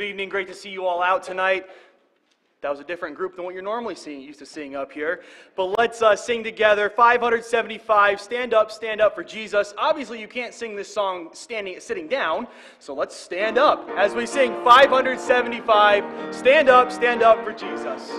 Good evening. Great to see you all out tonight. That was a different group than what you're normally seeing, used to seeing up here. But let's uh, sing together. 575. Stand up, stand up for Jesus. Obviously, you can't sing this song standing, sitting down. So let's stand up as we sing 575. Stand up, stand up for Jesus.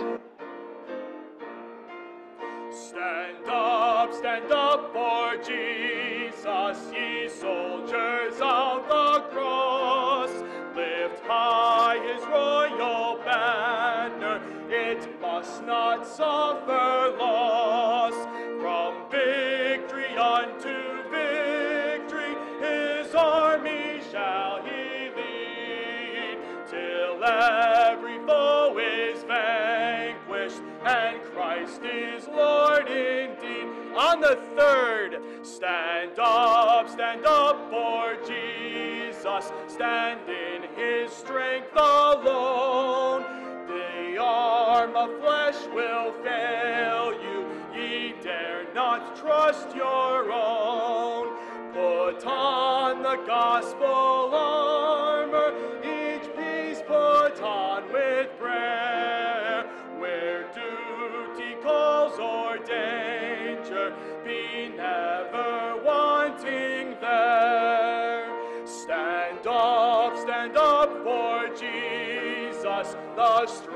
Christ is Lord indeed. On the third, stand up, stand up for Jesus, stand in his strength alone. The arm of flesh will fail you, ye dare not trust your own. Put on the gospel armor,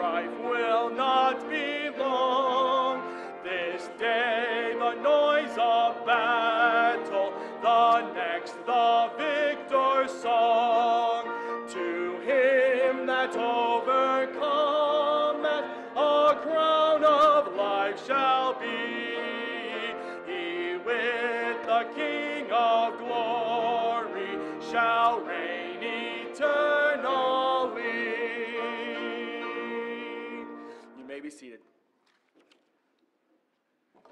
strife will not be long. This day the noise of battle, the next the victor's song. To him that overcometh, a crown of life shall be. He with the King of glory shall reign be seated.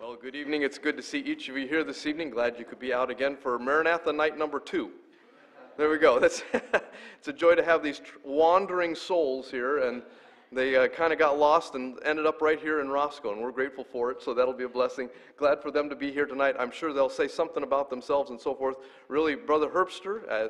Well, good evening. It's good to see each of you here this evening. Glad you could be out again for Maranatha night number two. There we go. That's it's a joy to have these wandering souls here, and they uh, kind of got lost and ended up right here in Roscoe, and we're grateful for it. So that'll be a blessing. Glad for them to be here tonight. I'm sure they'll say something about themselves and so forth. Really, Brother Herbster, uh,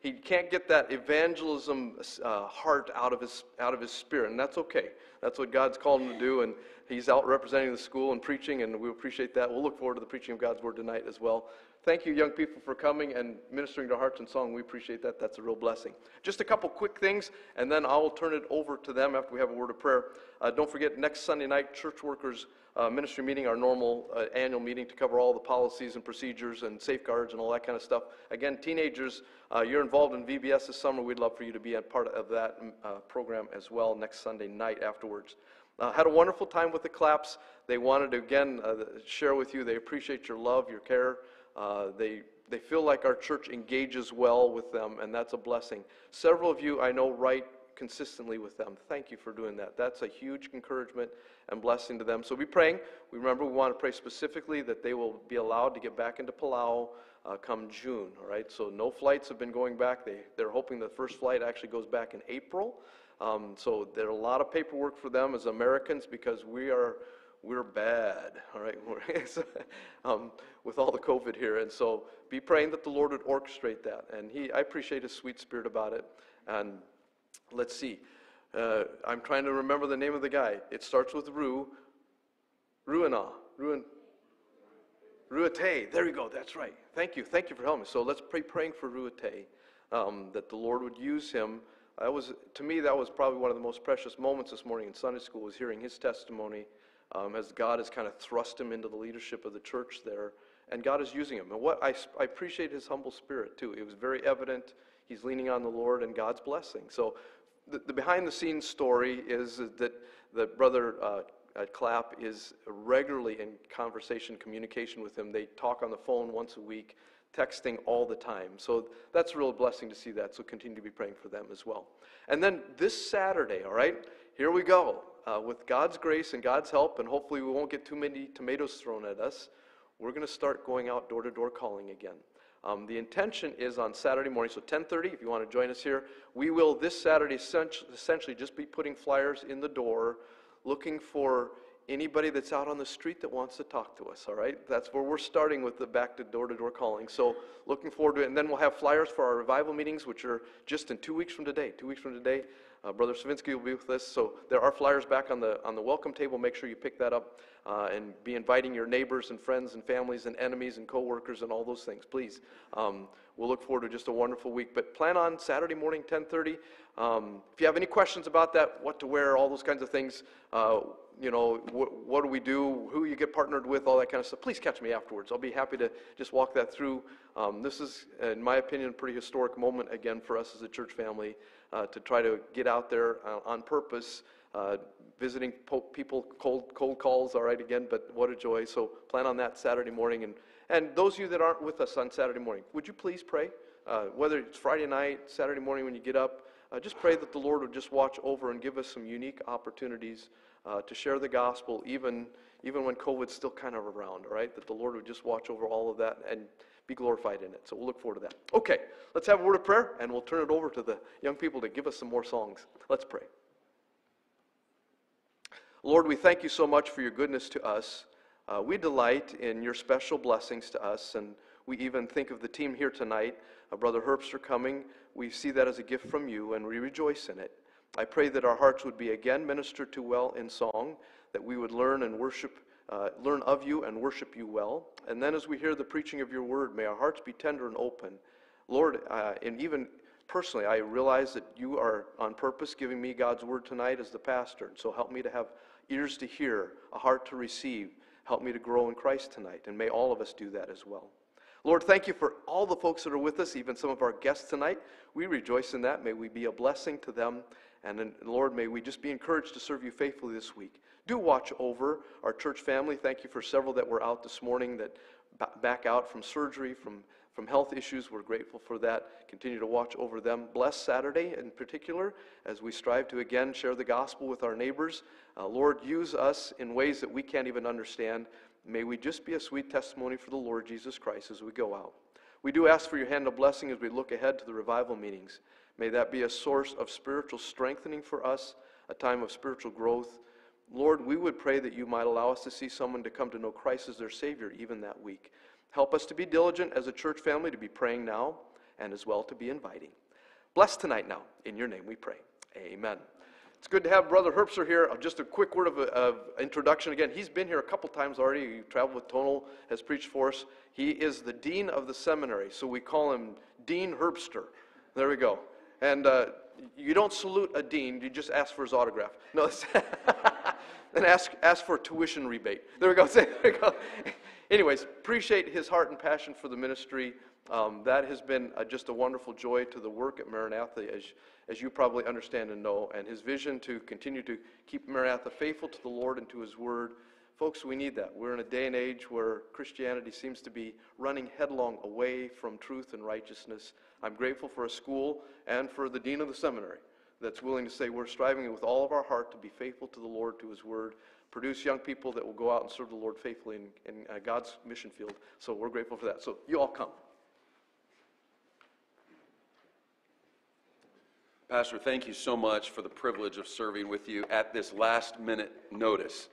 he can't get that evangelism uh, heart out of his out of his spirit, and that's okay. That's what God's called him to do, and he's out representing the school and preaching, and we appreciate that. We'll look forward to the preaching of God's word tonight as well. Thank you, young people, for coming and ministering to hearts and song. We appreciate that. That's a real blessing. Just a couple quick things, and then I'll turn it over to them after we have a word of prayer. Uh, don't forget, next Sunday night, church workers uh, ministry meeting, our normal uh, annual meeting to cover all the policies and procedures and safeguards and all that kind of stuff. Again, teenagers, uh, you're involved in VBS this summer. We'd love for you to be a part of that uh, program as well next Sunday night afterwards. Uh, had a wonderful time with the claps. They wanted to again uh, share with you. They appreciate your love, your care. Uh, they they feel like our church engages well with them, and that's a blessing. Several of you I know write consistently with them. Thank you for doing that. That's a huge encouragement and blessing to them. So be praying. We remember we want to pray specifically that they will be allowed to get back into Palau uh, come June. All right. So no flights have been going back. They they're hoping the first flight actually goes back in April. Um, so there's a lot of paperwork for them as Americans because we are we're bad, all right, um, with all the COVID here. And so be praying that the Lord would orchestrate that. And he, I appreciate his sweet spirit about it. And let's see. Uh, I'm trying to remember the name of the guy. It starts with Ru. Ruana. Ruin. Ruate. There you go. That's right. Thank you. Thank you for helping me. So let's pray praying for Ruate, um, that the Lord would use him. That was, to me, that was probably one of the most precious moments this morning in Sunday school was hearing his testimony um, as God has kind of thrust him into the leadership of the church there. And God is using him. And what I, I appreciate his humble spirit, too. It was very evident he's leaning on the Lord and God's blessing. So the, the behind the scenes story is that the brother uh, at Clapp is regularly in conversation, communication with him. They talk on the phone once a week, texting all the time. So that's a real blessing to see that. So continue to be praying for them as well. And then this Saturday, all right, here we go. Uh, with God's grace and God's help, and hopefully we won't get too many tomatoes thrown at us, we're going to start going out door to door calling again. Um, the intention is on Saturday morning, so 10:30. If you want to join us here, we will this Saturday essentially just be putting flyers in the door, looking for anybody that's out on the street that wants to talk to us, all right? That's where we're starting with the back to door to door calling. So looking forward to it. And then we'll have flyers for our revival meetings, which are just in two weeks from today. Two weeks from today, uh, Brother Savinsky will be with us. So there are flyers back on the, on the welcome table. Make sure you pick that up uh, and be inviting your neighbors and friends and families and enemies and coworkers and all those things, please. Um, we'll look forward to just a wonderful week. But plan on Saturday morning, 1030. Um, if you have any questions about that, what to wear, all those kinds of things, uh, you know, wh- what do we do, who you get partnered with, all that kind of stuff, please catch me afterwards. I'll be happy to just walk that through. Um, this is, in my opinion, a pretty historic moment again for us as a church family uh, to try to get out there uh, on purpose, uh, visiting people, cold, cold calls, all right, again, but what a joy. So plan on that Saturday morning. And, and those of you that aren't with us on Saturday morning, would you please pray? Uh, whether it's Friday night, Saturday morning when you get up, just pray that the Lord would just watch over and give us some unique opportunities uh, to share the gospel, even, even when COVID's still kind of around, all right? That the Lord would just watch over all of that and be glorified in it. So we'll look forward to that. Okay, let's have a word of prayer, and we'll turn it over to the young people to give us some more songs. Let's pray. Lord, we thank you so much for your goodness to us. Uh, we delight in your special blessings to us, and we even think of the team here tonight. Uh, Brother Herbster coming, we see that as a gift from you, and we rejoice in it. I pray that our hearts would be again ministered to well in song, that we would learn and worship, uh, learn of you and worship you well. And then as we hear the preaching of your word, may our hearts be tender and open. Lord, uh, and even personally, I realize that you are on purpose giving me God's word tonight as the pastor. So help me to have ears to hear, a heart to receive. Help me to grow in Christ tonight. And may all of us do that as well. Lord, thank you for all the folks that are with us, even some of our guests tonight. We rejoice in that. May we be a blessing to them. And then, Lord, may we just be encouraged to serve you faithfully this week. Do watch over our church family. Thank you for several that were out this morning that back out from surgery, from, from health issues. We're grateful for that. Continue to watch over them. Bless Saturday in particular as we strive to again share the gospel with our neighbors. Uh, Lord, use us in ways that we can't even understand. May we just be a sweet testimony for the Lord Jesus Christ as we go out. We do ask for your hand of blessing as we look ahead to the revival meetings. May that be a source of spiritual strengthening for us, a time of spiritual growth. Lord, we would pray that you might allow us to see someone to come to know Christ as their Savior even that week. Help us to be diligent as a church family to be praying now and as well to be inviting. Bless tonight now. In your name we pray. Amen. It's good to have Brother Herbster here. Uh, just a quick word of, of, introduction. Again, he's been here a couple times already. He traveled with Tonal, has preached for us. He is the dean of the seminary, so we call him Dean Herbster. There we go. And uh, you don't salute a dean, you just ask for his autograph. No, and ask, ask for a tuition rebate. There we go. There we go. Anyways, appreciate his heart and passion for the ministry. Um, that has been uh, just a wonderful joy to the work at Maranatha, as, as you probably understand and know, and his vision to continue to keep Maranatha faithful to the Lord and to his word. Folks, we need that. We're in a day and age where Christianity seems to be running headlong away from truth and righteousness. I'm grateful for a school and for the dean of the seminary that's willing to say we're striving with all of our heart to be faithful to the Lord, to his word, produce young people that will go out and serve the Lord faithfully in, in uh, God's mission field. So we're grateful for that. So you all come. Pastor, thank you so much for the privilege of serving with you at this last minute notice.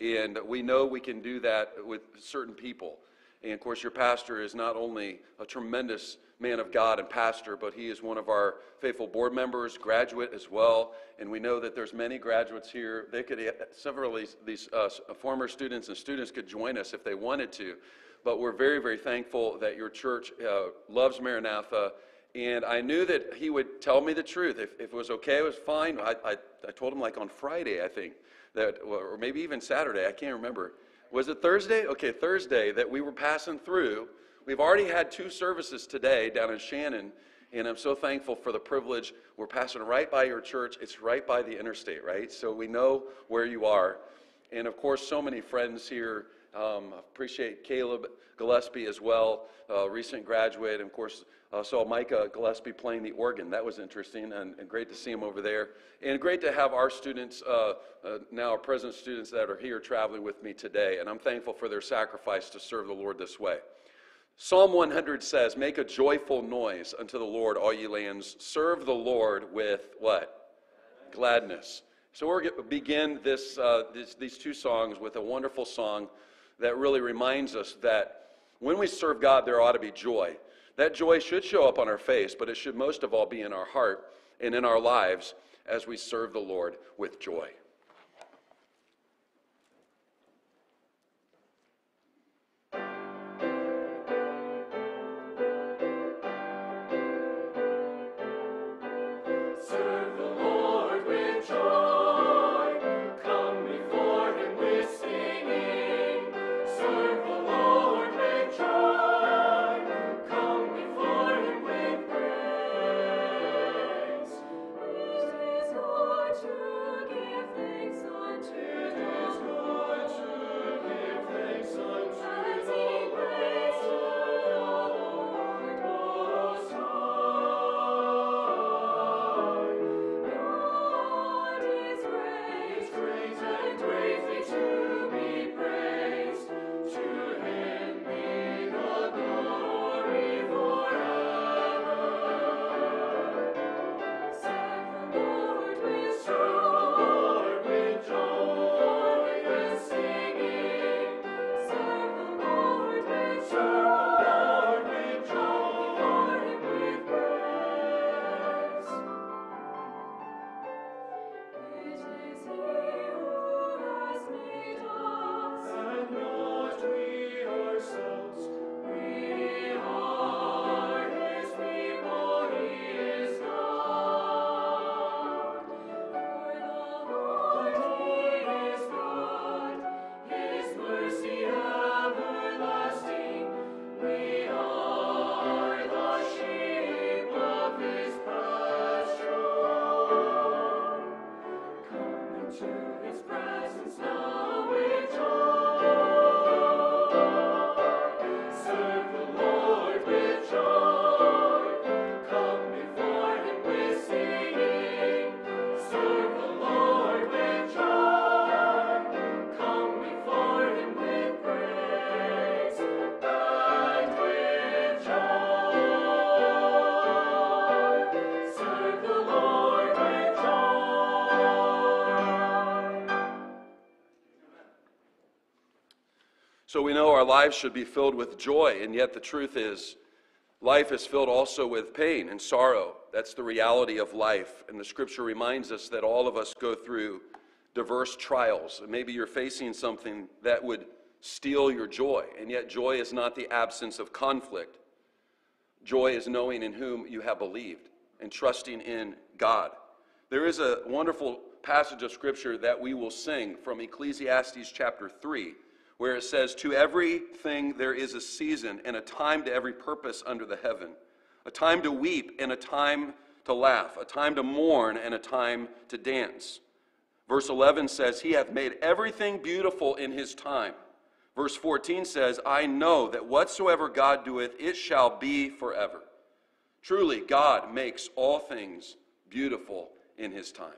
And we know we can do that with certain people. And of course, your pastor is not only a tremendous man of God and pastor, but he is one of our faithful board members, graduate as well. And we know that there's many graduates here. They could, several of these, these uh, former students and students could join us if they wanted to. But we're very, very thankful that your church uh, loves Maranatha and I knew that he would tell me the truth. If, if it was okay, it was fine. I, I, I told him like on Friday, I think, that, or maybe even Saturday, I can't remember. Was it Thursday? Okay, Thursday, that we were passing through. We've already had two services today down in Shannon, and I'm so thankful for the privilege. We're passing right by your church. It's right by the interstate, right? So we know where you are. And of course, so many friends here. Um, appreciate Caleb Gillespie as well, uh, recent graduate. And of course, uh, saw Micah Gillespie playing the organ. That was interesting and, and, great to see him over there. And great to have our students, uh, uh, now our present students that are here traveling with me today. And I'm thankful for their sacrifice to serve the Lord this way. Psalm 100 says, Make a joyful noise unto the Lord, all ye lands. Serve the Lord with what? Gladness. So we're going to begin this, uh, this, these two songs with a wonderful song that really reminds us that when we serve God, there ought to be joy. That joy should show up on our face, but it should most of all be in our heart and in our lives as we serve the Lord with joy. So we know our lives should be filled with joy, and yet the truth is, life is filled also with pain and sorrow. That's the reality of life. And the scripture reminds us that all of us go through diverse trials. And maybe you're facing something that would steal your joy, and yet joy is not the absence of conflict. Joy is knowing in whom you have believed and trusting in God. There is a wonderful passage of scripture that we will sing from Ecclesiastes chapter 3 where it says, To everything there is a season and a time to every purpose under the heaven, a time to weep and a time to laugh, a time to mourn and a time to dance. Verse 11 says, He hath made everything beautiful in his time. Verse 14 says, I know that whatsoever God doeth, it shall be forever. Truly, God makes all things beautiful in his time.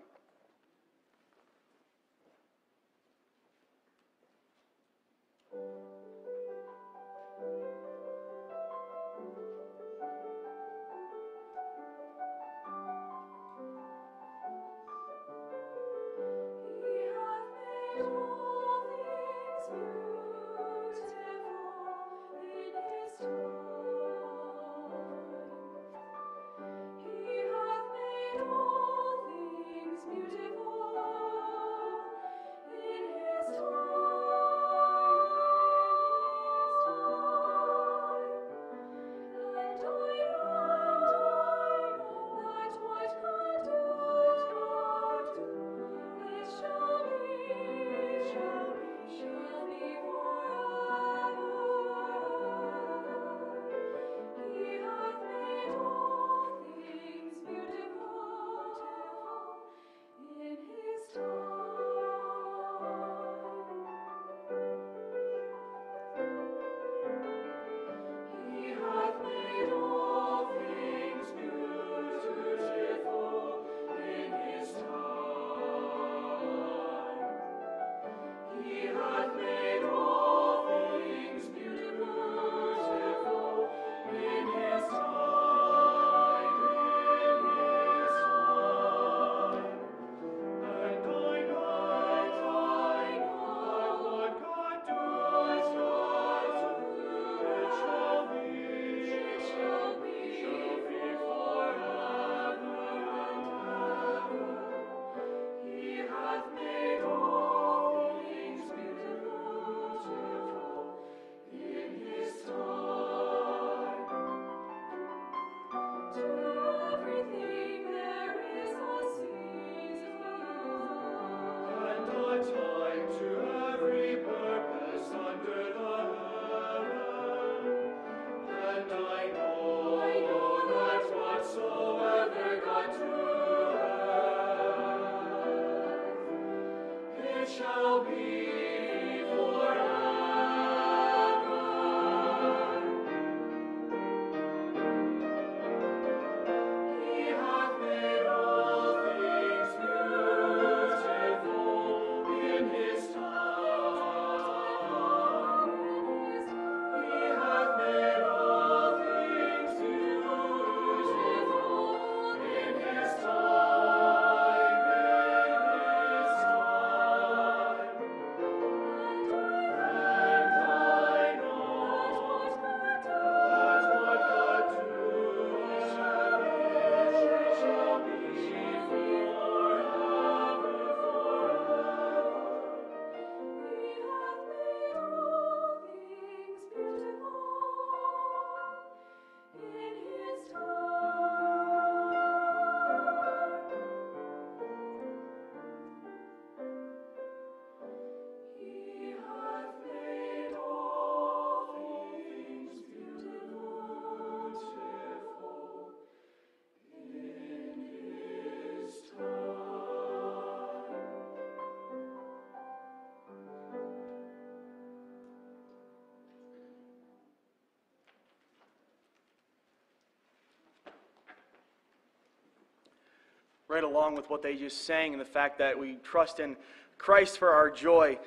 Right along with what they just sang and the fact that we trust in Christ for our joy.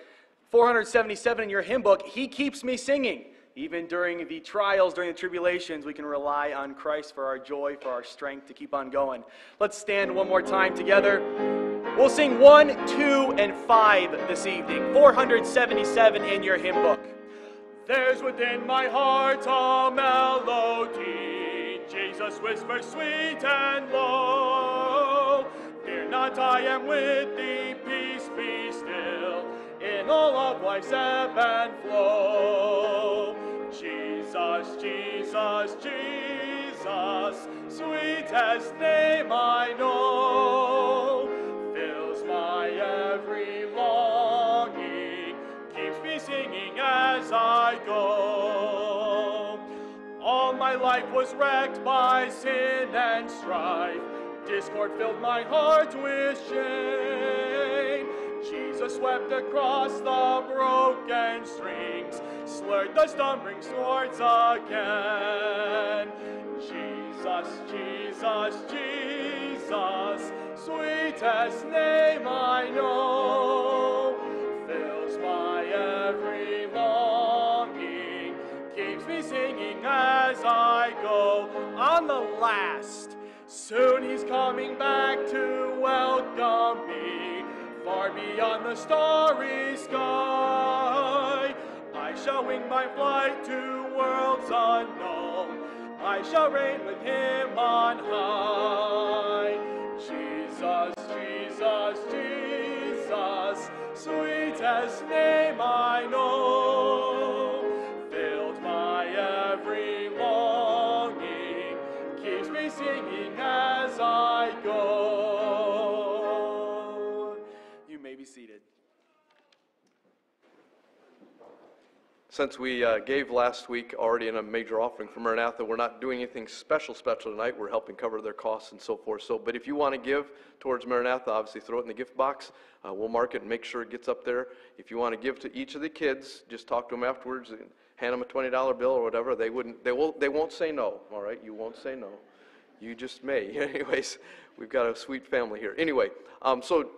477 in your hymn book, He keeps me singing. Even during the trials, during the tribulations, we can rely on Christ for our joy, for our strength to keep on going. Let's stand one more time together. We'll sing 1, 2, and 5 this evening. 477 in your hymn book. There's within my heart a melody. Jesus whispers sweet and low. I am with thee. Peace be still in all of life's ebb and flow. Jesus, Jesus, Jesus, sweetest name I know, fills my every longing, keeps me singing as I go. All my life was wrecked by sin and strife. Discord filled my heart with shame. Jesus swept across the broken strings, slurred the stumbling swords again. Jesus, Jesus, Jesus, sweetest name I know, fills my every longing, keeps me singing as I go. On the last, soon he's coming back to welcome me, far beyond the starry sky. I shall wing my flight to worlds unknown. I shall reign with him on high. Jesus, Jesus, Jesus, sweetest name I know, Since we uh, gave last week already in a major offering for Maranatha, we're not doing anything special, special tonight. We're helping cover their costs and so forth. So, but if you want to give towards Maranatha, obviously throw it in the gift box. Uh, we'll mark it and make sure it gets up there. If you want to give to each of the kids, just talk to them afterwards and hand them a twenty dollar bill or whatever. They wouldn't. They will. They won't say no. All right. You won't say no. You just may. Anyways, we've got a sweet family here. Anyway, um, so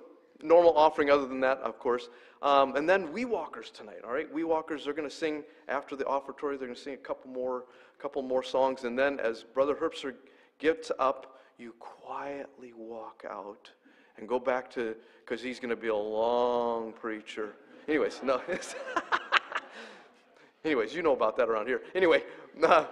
normal offering other than that, of course. Um, and then we walkers tonight, all right? We walkers are going to sing after the offertory. They're going to sing a couple more, couple more songs. And then as Brother Herbster gets up, you quietly walk out and go back to, because he's going to be a long preacher. Anyways, no. Anyways, you know about that around here. Anyway, uh,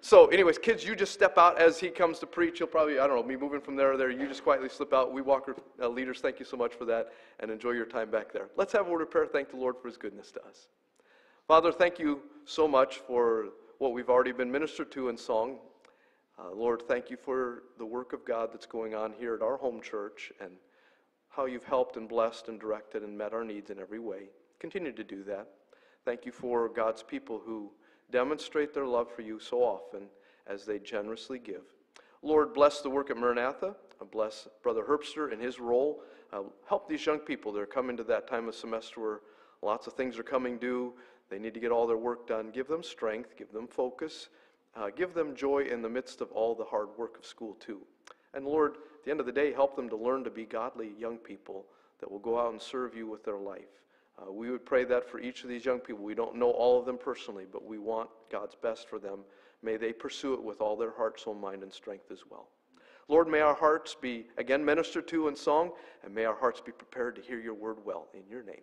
so anyways, kids, you just step out as he comes to preach. He'll probably, I don't know, me moving from there to there. You just quietly slip out. We walk uh, leaders, thank you so much for that, and enjoy your time back there. Let's have a word of prayer. Thank the Lord for his goodness to us. Father, thank you so much for what we've already been ministered to in song. Uh, Lord, thank you for the work of God that's going on here at our home church and how you've helped and blessed and directed and met our needs in every way. Continue to do that. Thank you for God's people who demonstrate their love for you so often as they generously give. Lord, bless the work at Maranatha. Uh, Bless Brother Herbster and his role. Uh, help these young people that are coming to that time of semester where lots of things are coming due. They need to get all their work done. Give them strength, give them focus, uh, give them joy in the midst of all the hard work of school, too. And Lord, at the end of the day, help them to learn to be godly young people that will go out and serve you with their life. Uh, we would pray that for each of these young people. We don't know all of them personally, but we want God's best for them. May they pursue it with all their heart, soul, mind, and strength as well. Lord, may our hearts be again ministered to in song, and may our hearts be prepared to hear your word well. In your name,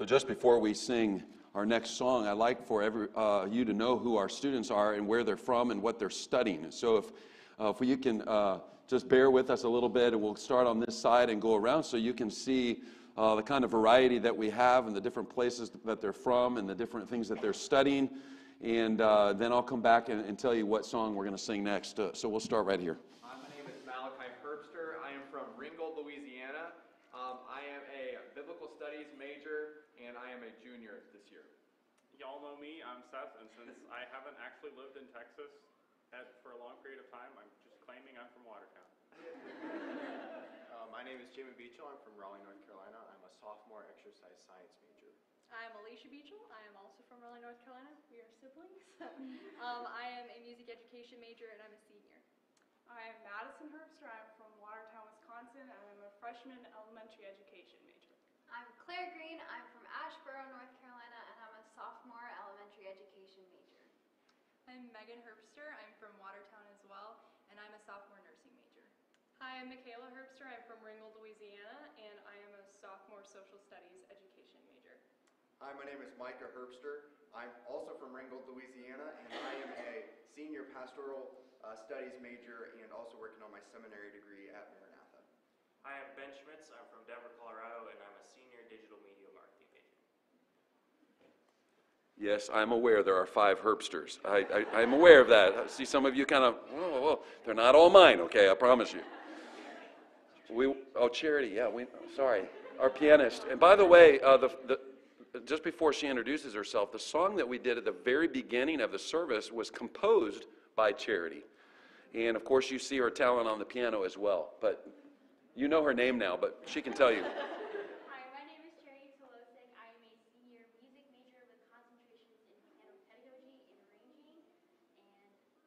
So just before we sing our next song, I'd like for every, uh, you to know who our students are and where they're from and what they're studying. So if, uh, if you can uh, just bear with us a little bit, and we'll start on this side and go around so you can see uh, the kind of variety that we have and the different places that they're from and the different things that they're studying. And uh, then I'll come back and, and tell you what song we're going to sing next. Uh, so we'll start right here. My name is Malachi Herbster. I am from Ringgold, Louisiana. Um, I am a biblical studies major, and I am a junior this year. Y'all know me, I'm Seth, and since I haven't actually lived in Texas at, for a long period of time, I'm just claiming I'm from Watertown. Uh, my name is Jamie Beechel. I'm from Raleigh, North Carolina. I'm a sophomore exercise science major. I'm Alicia Beechel. I am also from Raleigh, North Carolina. We are siblings. um, I am a music education major and I'm a senior. I'm Madison Herbster. I'm from Watertown, Wisconsin, and I'm a freshman elementary education major. I'm Claire Green. I'm from Asheboro, North Carolina, and I'm a sophomore elementary education major. I'm Megan Herbster. I'm from Watertown as well, and I'm a sophomore nursing major. Hi, I'm Michaela Herbster. I'm from Ringgold, Louisiana, and I am a sophomore social studies education major. Hi, my name is Micah Herbster. I'm also from Ringgold, Louisiana, and I am a senior pastoral uh, studies major and also working on my seminary degree at Maranatha. Hi, I'm Ben Schmitz. I'm from Denver, Colorado, and I'm a senior digital media marketing major. Yes, I'm aware there are five Herbsters. I, I'm aware of that. I see some of you kind of, whoa, whoa. They're not all mine, okay? I promise you. We, oh, Charity, yeah, we, sorry, our pianist. And by the way, uh, the, the, just before she introduces herself, the song that we did at the very beginning of the service was composed by Charity. And of course, you see her talent on the piano as well. But you know her name now, but she can tell you. Hi, my name is Charity Tolosik. I am a senior music major with concentrations in piano pedagogy and arranging.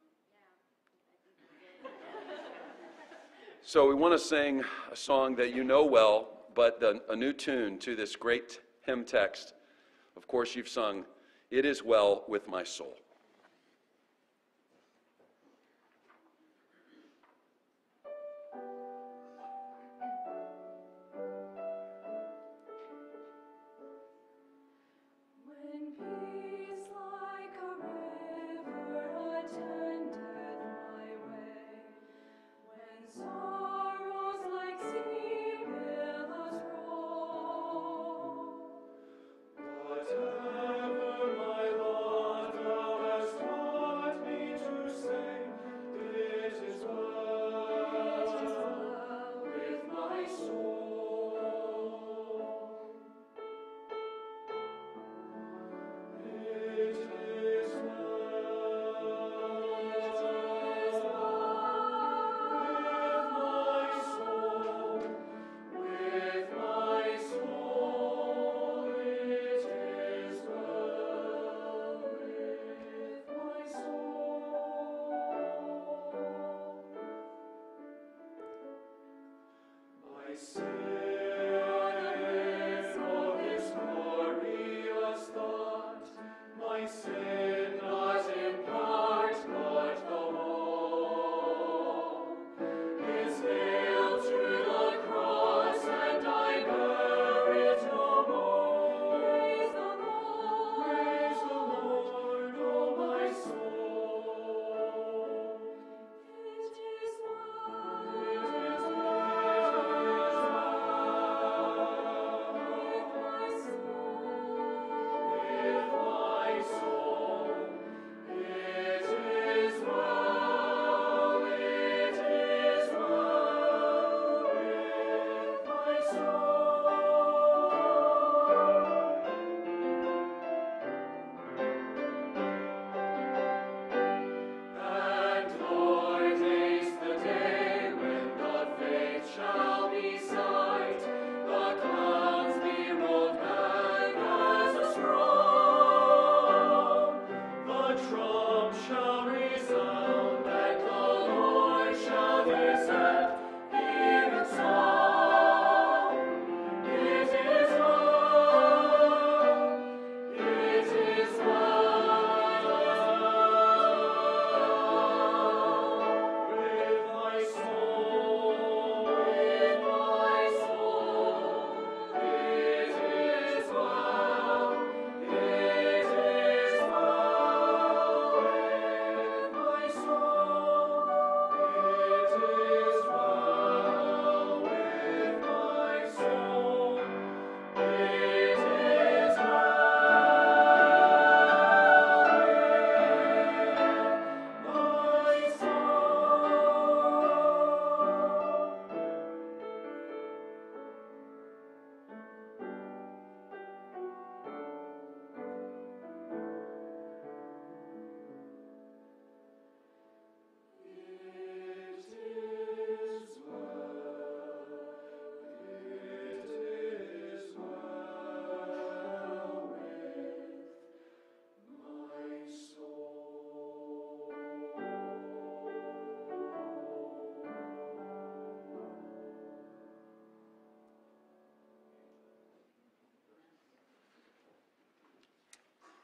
And yeah, I think So we want to sing a song that you know well, but the, a new tune to this great hymn text. Of course, you've sung, It Is Well With My Soul.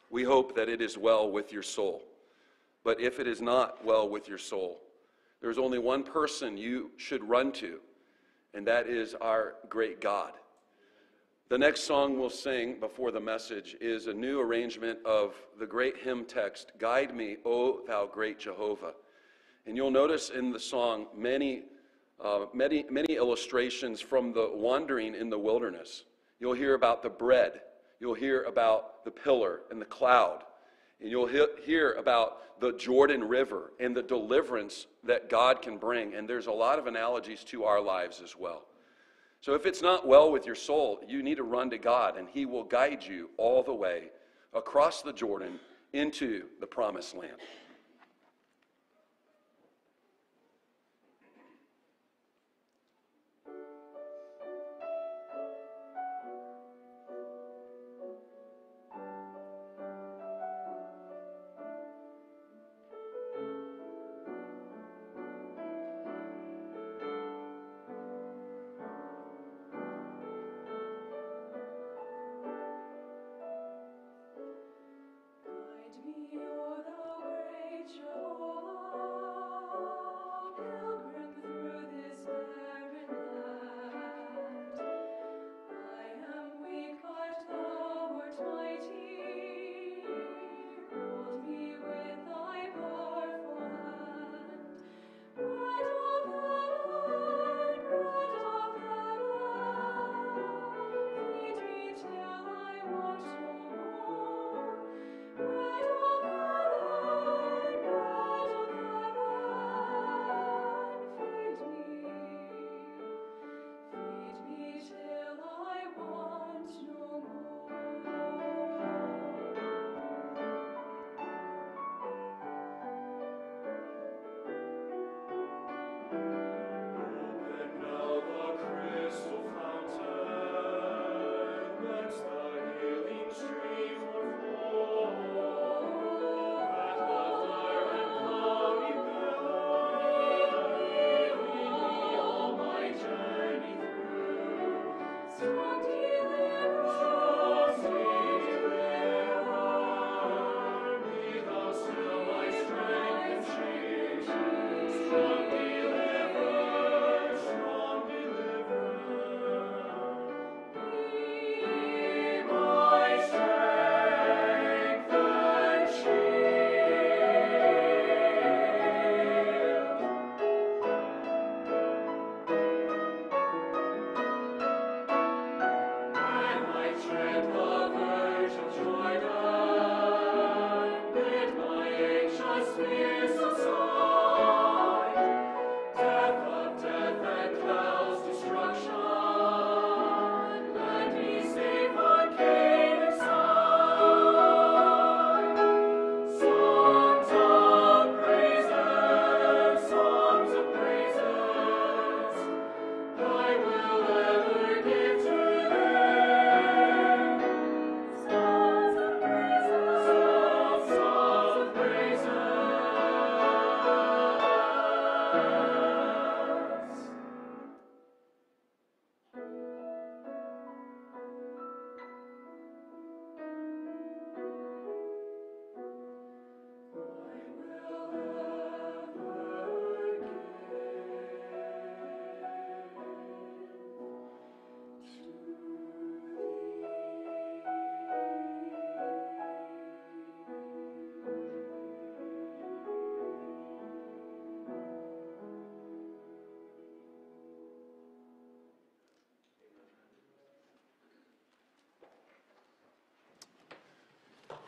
We hope that it is well with your soul. But if it is not well with your soul, there's only one person you should run to, and that is our great God. The next song we'll sing before the message is a new arrangement of the great hymn text, Guide Me, O Thou Great Jehovah. And you'll notice in the song many, uh, many, many illustrations from the wandering in the wilderness. You'll hear about the bread, you'll hear about the pillar and the cloud, and you'll he- hear about the Jordan River and the deliverance that God can bring. And there's a lot of analogies to our lives as well. So if it's not well with your soul, you need to run to God, and He will guide you all the way across the Jordan into the promised land.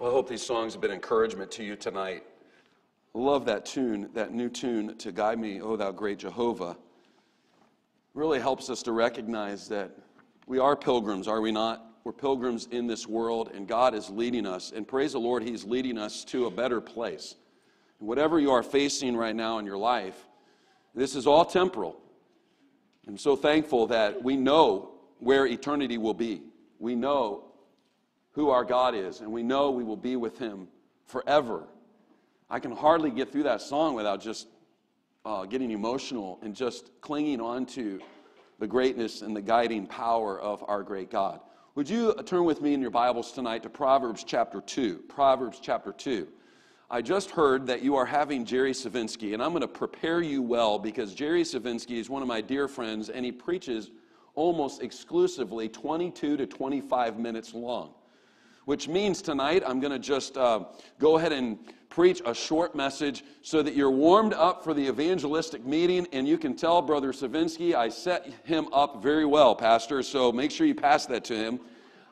Well, I hope these songs have been encouragement to you tonight. Love that tune, that new tune, To Guide Me, O Thou Great Jehovah. Really helps us to recognize that we are pilgrims, are we not? We're pilgrims in this world, and God is leading us. And praise the Lord, He's leading us to a better place. whatever you are facing right now in your life, this is all temporal. I'm so thankful that we know where eternity will be. We know who our God is, and we know we will be with Him forever. I can hardly get through that song without just uh, getting emotional and just clinging on to the greatness and the guiding power of our great God. Would you turn with me in your Bibles tonight to Proverbs chapter 2? Proverbs chapter 2. I just heard that you are having Jerry Sivnksty, and I'm going to prepare you well because Jerry Sivnksty is one of my dear friends, and he preaches almost exclusively 22 to 25 minutes long. Which means tonight I'm going to just uh, go ahead and preach a short message so that you're warmed up for the evangelistic meeting. And you can tell Brother Sivnksty I set him up very well, Pastor, so make sure you pass that to him.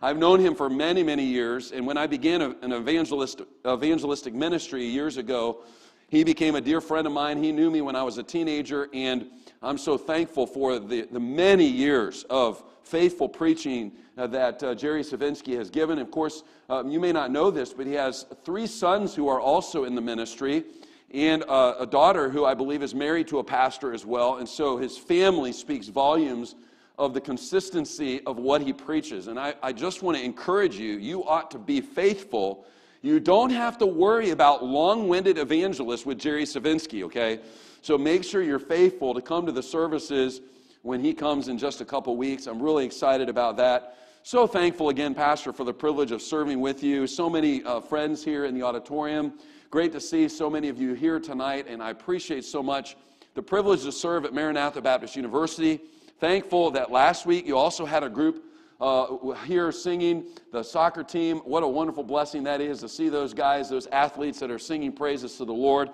I've known him for many, many years, and when I began an evangelist, evangelistic ministry years ago, he became a dear friend of mine. He knew me when I was a teenager, and I'm so thankful for the, the many years of faithful preaching uh, that uh, Jerry Sivnksty has given. Of course, um, you may not know this, but he has three sons who are also in the ministry and uh, a daughter who I believe is married to a pastor as well. And so his family speaks volumes of the consistency of what he preaches. And I, I just want to encourage you you ought to be faithful. You don't have to worry about long winded evangelists with Jerry Sivnksty, okay? So make sure you're faithful to come to the services when he comes in just a couple weeks. I'm really excited about that. So thankful again, Pastor, for the privilege of serving with you. So many uh, friends here in the auditorium. Great to see so many of you here tonight, and I appreciate so much the privilege to serve at Maranatha Baptist University. Thankful that last week you also had a group uh, here singing, the soccer team. What a wonderful blessing that is to see those guys, those athletes that are singing praises to the Lord.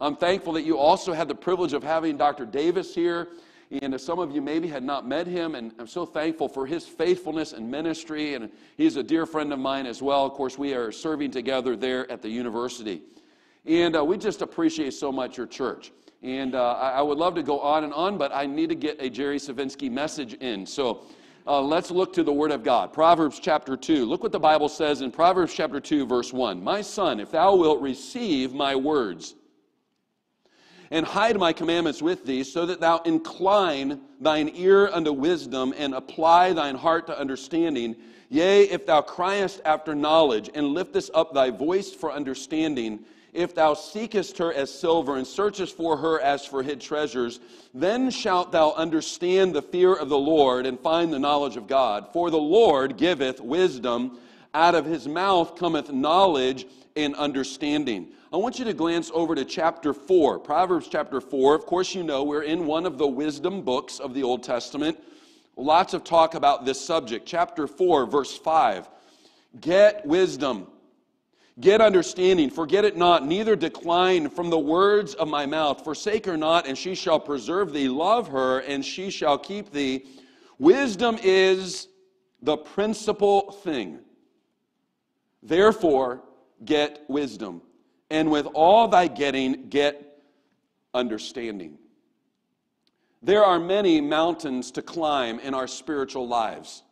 I'm thankful that you also had the privilege of having Dr. Davis here. And some of you maybe had not met him, and I'm so thankful for his faithfulness and ministry. And he's a dear friend of mine as well. Of course, we are serving together there at the university. And uh, we just appreciate so much your church. And uh, I would love to go on and on, but I need to get a Jerry Sivnksty message in. So uh, let's look to the Word of God. Proverbs chapter 2. Look what the Bible says in Proverbs chapter 2, verse 1. My son, if thou wilt receive my words and hide my commandments with thee, so that thou incline thine ear unto wisdom and apply thine heart to understanding, yea, if thou criest after knowledge and liftest up thy voice for understanding, if thou seekest her as silver and searchest for her as for hid treasures, then shalt thou understand the fear of the Lord and find the knowledge of God. For the Lord giveth wisdom, out of his mouth cometh knowledge and understanding. I want you to glance over to chapter 4, Proverbs chapter 4. Of course, you know we're in one of the wisdom books of the Old Testament. Lots of talk about this subject. Chapter 4, verse 5. Get wisdom Get understanding, forget it not, neither decline from the words of my mouth. Forsake her not, and she shall preserve thee. Love her, and she shall keep thee. Wisdom is the principal thing. Therefore, get wisdom, and with all thy getting, get understanding. There are many mountains to climb in our spiritual lives.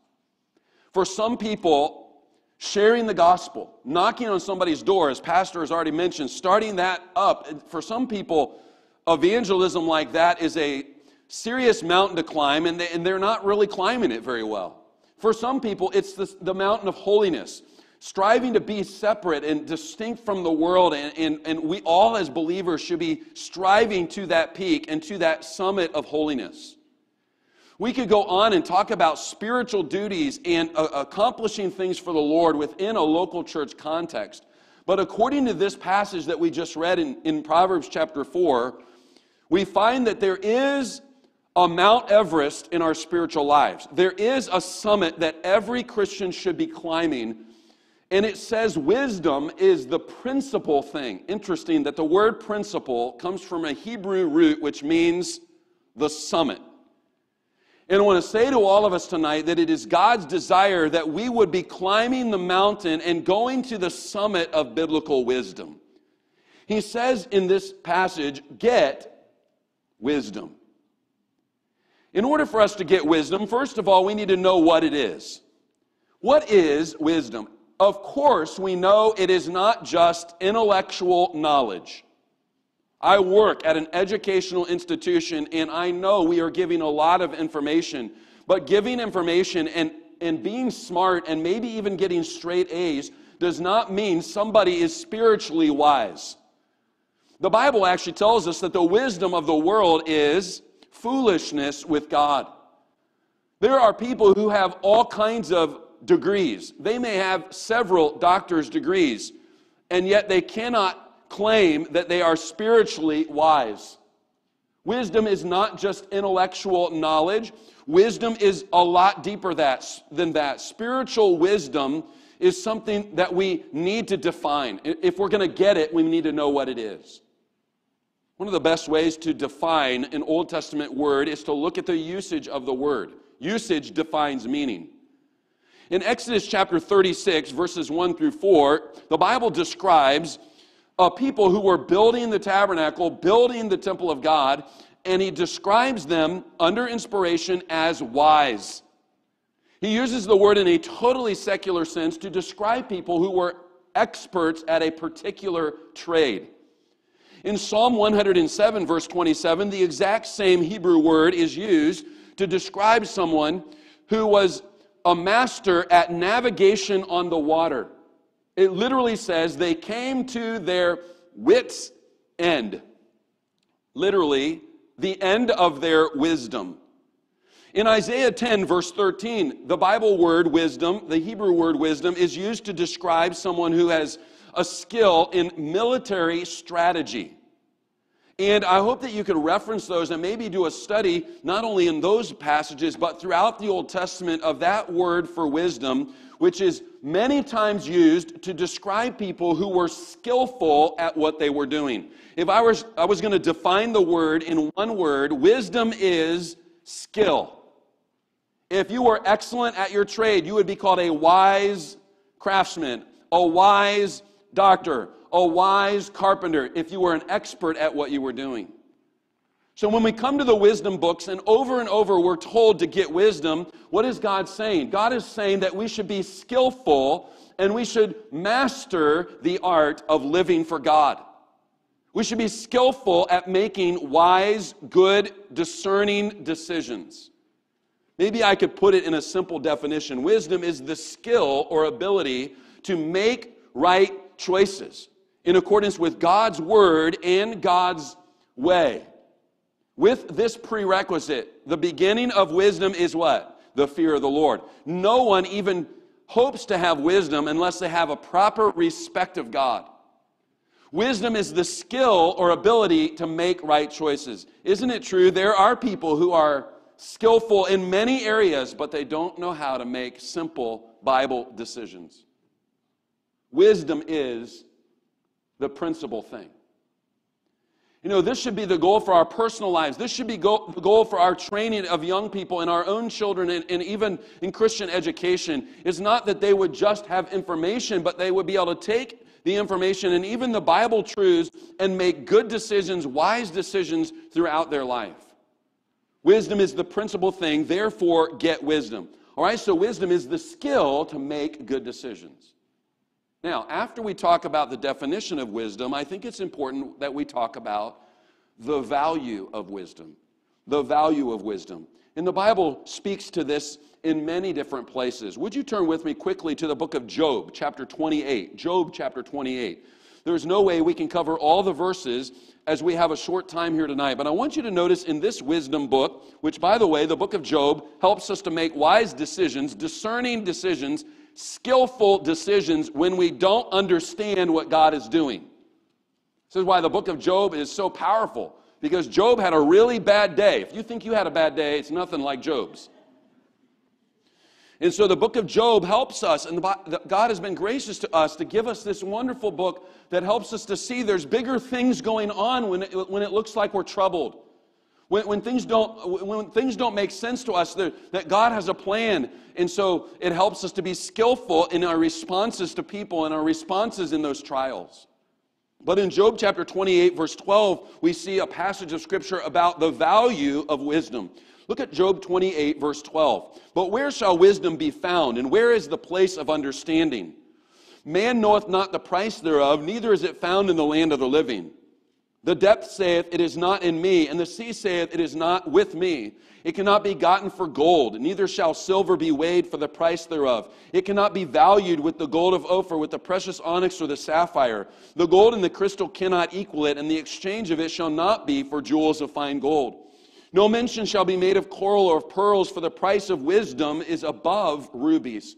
For some people, sharing the gospel, knocking on somebody's door, as Pastor has already mentioned, starting that up. For some people, evangelism like that is a serious mountain to climb, and, they, are not really climbing it very well. For some people, it's the mountain of holiness, striving to be separate and distinct from the world. And, and, and we all, as believers, should be striving to that peak and to that summit of holiness. We could go on and talk about spiritual duties and uh, accomplishing things for the Lord within a local church context. But according to this passage that we just read in, in Proverbs chapter 4, we find that there is a Mount Everest in our spiritual lives. There is a summit that every Christian should be climbing. And it says wisdom is the principal thing. Interesting that the word principal comes from a Hebrew root which means the summit. And I want to say to all of us tonight that it is God's desire that we would be climbing the mountain and going to the summit of biblical wisdom. He says in this passage, get wisdom. In order for us to get wisdom, first of all, we need to know what it is. What is wisdom? Of course, we know it is not just intellectual knowledge. I work at an educational institution and I know we are giving a lot of information, but giving information and, and being smart and maybe even getting straight A's does not mean somebody is spiritually wise. The Bible actually tells us that the wisdom of the world is foolishness with God. There are people who have all kinds of degrees. They may have several doctor's degrees, and yet they cannot claim that they are spiritually wise. Wisdom is not just intellectual knowledge. Wisdom is a lot deeper that, than that. Spiritual wisdom is something that we need to define. If we're going to get it, we need to know what it is. One of the best ways to define an Old Testament word is to look at the usage of the word. Usage defines meaning. In Exodus chapter 36, verses 1 through 4, the Bible describes a people who were building the tabernacle, building the temple of God, and he describes them under inspiration as wise. He uses the word in a totally secular sense to describe people who were experts at a particular trade. In Psalm 107, verse 27, the exact same Hebrew word is used to describe someone who was a master at navigation on the water. It literally says they came to their wits' end. Literally, the end of their wisdom. In Isaiah 10, verse 13, the Bible word wisdom, the Hebrew word wisdom, is used to describe someone who has a skill in military strategy. And I hope that you can reference those and maybe do a study not only in those passages, but throughout the Old Testament of that word for wisdom, which is many times used to describe people who were skillful at what they were doing. If I was, I was going to define the word in one word, wisdom is skill. If you were excellent at your trade, you would be called a wise craftsman, a wise doctor, a wise carpenter if you were an expert at what you were doing. So when we come to the wisdom books and over and over we're told to get wisdom, what is God saying? God is saying that we should be skillful and we should master the art of living for God. We should be skillful at making wise, good, discerning decisions. Maybe I could put it in a simple definition wisdom is the skill or ability to make right choices in accordance with God's word and God's way. With this prerequisite, the beginning of wisdom is what? The fear of the Lord. No one even hopes to have wisdom unless they have a proper respect of God. Wisdom is the skill or ability to make right choices. Isn't it true? There are people who are skillful in many areas, but they don't know how to make simple Bible decisions. Wisdom is the principal thing. You know, this should be the goal for our personal lives. This should be go- the goal for our training of young people and our own children and, and even in Christian education. Is not that they would just have information, but they would be able to take the information and even the Bible truths and make good decisions, wise decisions throughout their life. Wisdom is the principal thing, therefore, get wisdom. All right, so wisdom is the skill to make good decisions. Now, after we talk about the definition of wisdom, I think it's important that we talk about the value of wisdom. The value of wisdom. And the Bible speaks to this in many different places. Would you turn with me quickly to the book of Job, chapter 28? Job, chapter 28. There's no way we can cover all the verses as we have a short time here tonight. But I want you to notice in this wisdom book, which, by the way, the book of Job helps us to make wise decisions, discerning decisions, skillful decisions when we don't understand what God is doing. This is why the book of Job is so powerful, because Job had a really bad day. If you think you had a bad day, it's nothing like Job's. And so the book of Job helps us, and God has been gracious to us to give us this wonderful book that helps us to see there's bigger things going on when it, when it looks like we're troubled. When, when, things don't, when things don't make sense to us, that God has a plan. And so it helps us to be skillful in our responses to people and our responses in those trials. But in Job chapter 28, verse 12, we see a passage of scripture about the value of wisdom. Look at Job 28, verse 12. But where shall wisdom be found, and where is the place of understanding? Man knoweth not the price thereof, neither is it found in the land of the living. The depth saith, It is not in me, and the sea saith, It is not with me. It cannot be gotten for gold, neither shall silver be weighed for the price thereof. It cannot be valued with the gold of Ophir, with the precious onyx or the sapphire. The gold and the crystal cannot equal it, and the exchange of it shall not be for jewels of fine gold. No mention shall be made of coral or of pearls, for the price of wisdom is above rubies.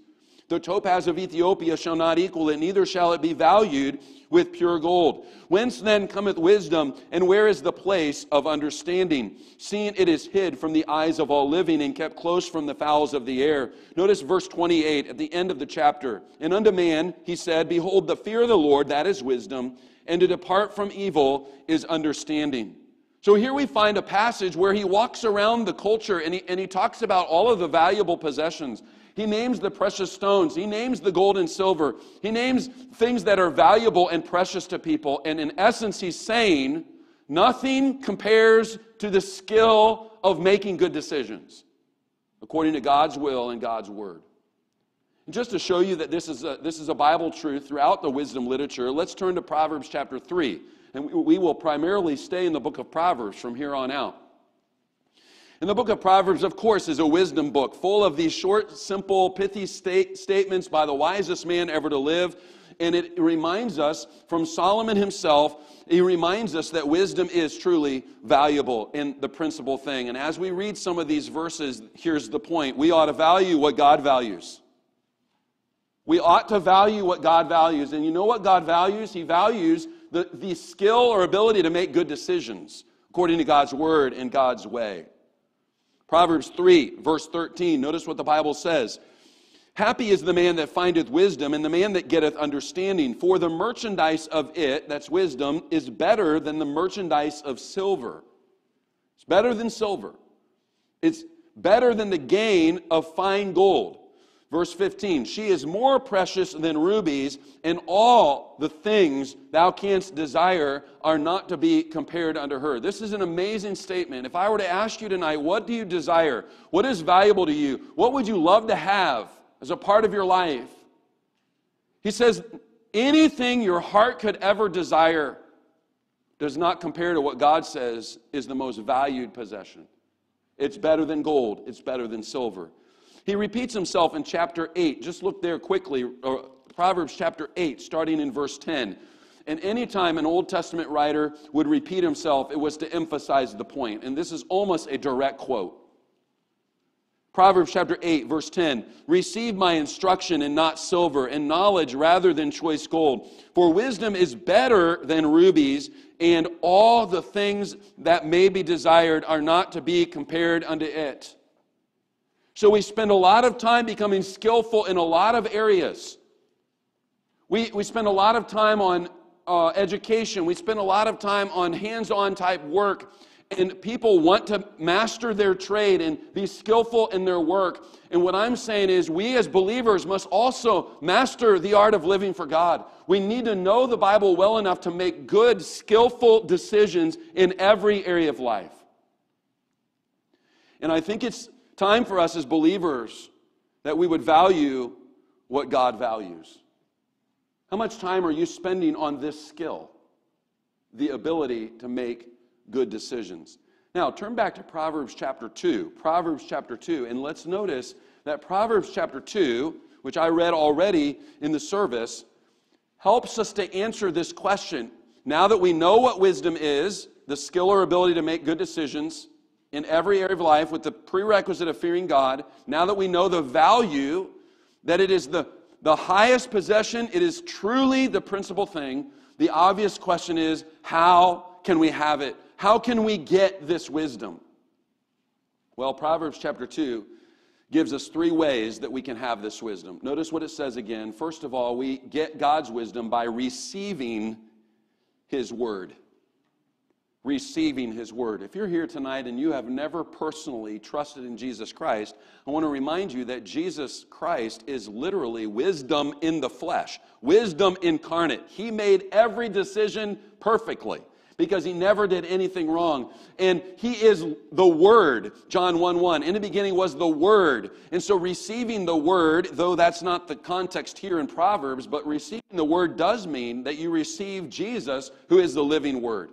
The topaz of Ethiopia shall not equal it, neither shall it be valued with pure gold. Whence then cometh wisdom, and where is the place of understanding? Seeing it is hid from the eyes of all living and kept close from the fowls of the air. Notice verse 28 at the end of the chapter. And unto man he said, Behold, the fear of the Lord, that is wisdom, and to depart from evil is understanding. So here we find a passage where he walks around the culture and he, and he talks about all of the valuable possessions. He names the precious stones. He names the gold and silver. He names things that are valuable and precious to people. And in essence, he's saying nothing compares to the skill of making good decisions according to God's will and God's word. And just to show you that this is, a, this is a Bible truth throughout the wisdom literature, let's turn to Proverbs chapter 3. And we will primarily stay in the book of Proverbs from here on out. And the book of Proverbs, of course, is a wisdom book full of these short, simple, pithy state, statements by the wisest man ever to live. And it reminds us from Solomon himself, he reminds us that wisdom is truly valuable in the principal thing. And as we read some of these verses, here's the point we ought to value what God values. We ought to value what God values. And you know what God values? He values the, the skill or ability to make good decisions according to God's word and God's way. Proverbs 3, verse 13. Notice what the Bible says. Happy is the man that findeth wisdom, and the man that getteth understanding. For the merchandise of it, that's wisdom, is better than the merchandise of silver. It's better than silver. It's better than the gain of fine gold. Verse 15, she is more precious than rubies, and all the things thou canst desire are not to be compared unto her. This is an amazing statement. If I were to ask you tonight, what do you desire? What is valuable to you? What would you love to have as a part of your life? He says, anything your heart could ever desire does not compare to what God says is the most valued possession. It's better than gold, it's better than silver. He repeats himself in chapter 8. Just look there quickly, or Proverbs chapter 8, starting in verse 10. And anytime an Old Testament writer would repeat himself, it was to emphasize the point. And this is almost a direct quote. Proverbs chapter 8, verse 10 Receive my instruction and not silver, and knowledge rather than choice gold. For wisdom is better than rubies, and all the things that may be desired are not to be compared unto it. So we spend a lot of time becoming skillful in a lot of areas. We, we spend a lot of time on uh, education, we spend a lot of time on hands on type work, and people want to master their trade and be skillful in their work. And what I'm saying is, we as believers must also master the art of living for God. We need to know the Bible well enough to make good, skillful decisions in every area of life. And I think it's Time for us as believers that we would value what God values. How much time are you spending on this skill? The ability to make good decisions. Now, turn back to Proverbs chapter 2. Proverbs chapter 2, and let's notice that Proverbs chapter 2, which I read already in the service, helps us to answer this question. Now that we know what wisdom is, the skill or ability to make good decisions, in every area of life with the prerequisite of fearing God, now that we know the value, that it is the, the highest possession, it is truly the principal thing, the obvious question is how can we have it? How can we get this wisdom? Well, Proverbs chapter 2 gives us three ways that we can have this wisdom. Notice what it says again. First of all, we get God's wisdom by receiving His word receiving his word. If you're here tonight and you have never personally trusted in Jesus Christ, I want to remind you that Jesus Christ is literally wisdom in the flesh, wisdom incarnate. He made every decision perfectly because he never did anything wrong. And he is the Word, John 1 1. In the beginning was the Word. And so receiving the Word, though that's not the context here in Proverbs, but receiving the Word does mean that you receive Jesus, who is the living Word.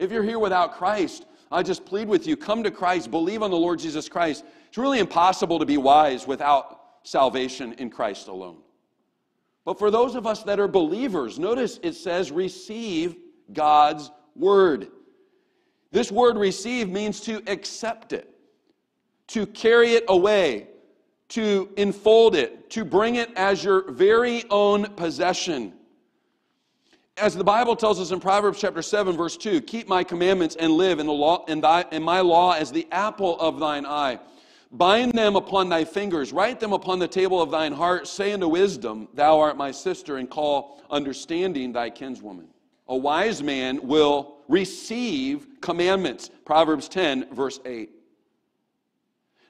If you're here without Christ, I just plead with you come to Christ, believe on the Lord Jesus Christ. It's really impossible to be wise without salvation in Christ alone. But for those of us that are believers, notice it says receive God's word. This word receive means to accept it, to carry it away, to enfold it, to bring it as your very own possession. As the Bible tells us in Proverbs chapter 7, verse 2, keep my commandments and live in, the law, in, thy, in my law as the apple of thine eye. Bind them upon thy fingers, write them upon the table of thine heart. Say unto wisdom, Thou art my sister, and call understanding thy kinswoman. A wise man will receive commandments. Proverbs 10, verse 8.